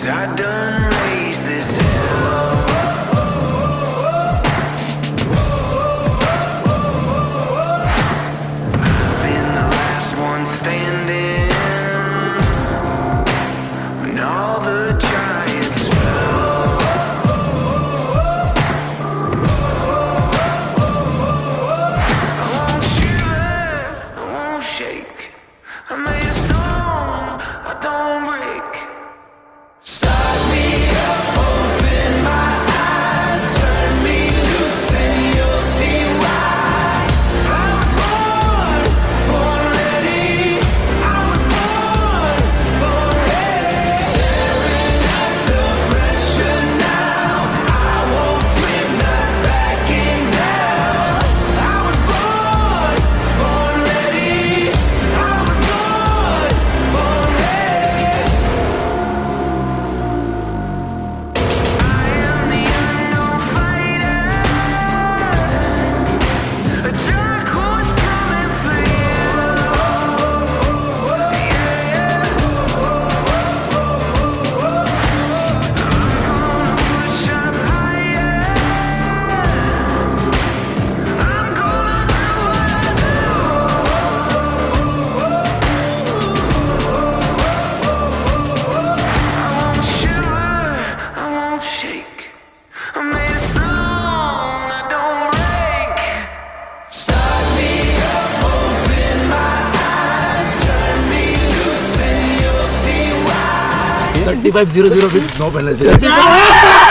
Cause I don't thirty five zero zero with no penalty